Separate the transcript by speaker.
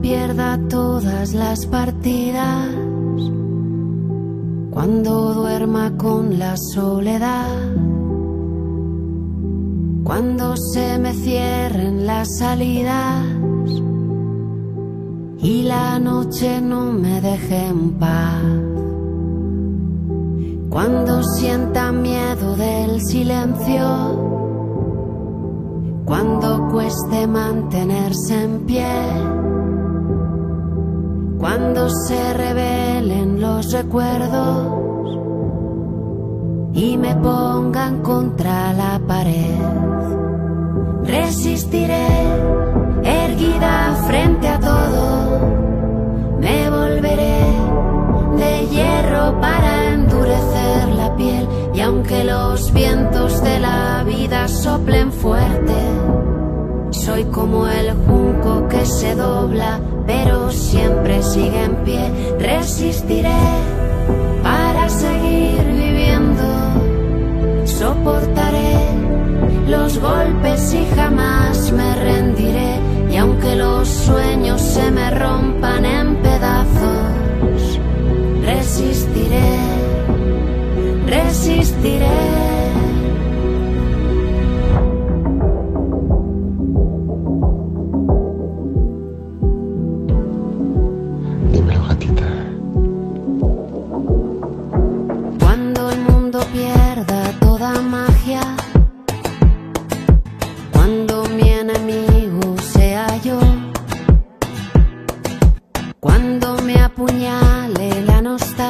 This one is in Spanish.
Speaker 1: pierda todas las partidas, cuando duerma con la soledad, cuando se me cierren las salidas y la noche no me deje en paz. Cuando sienta miedo del silencio, cuando cueste mantenerse en pie, cuando se revelen los recuerdos y me pongan contra la pared, resistiré erguida frente a todo, me volveré de hierro para endurecer la piel. Y aunque los vientos de la vida soplen fuerte, soy como el junco que se dobla, pero siempre sigue en pie. Resistiré para seguir viviendo. Soportaré los golpes y jamás me rendiré. Y aunque los sueños se me rompan en pedazos, cuando me apuñale la nostalgia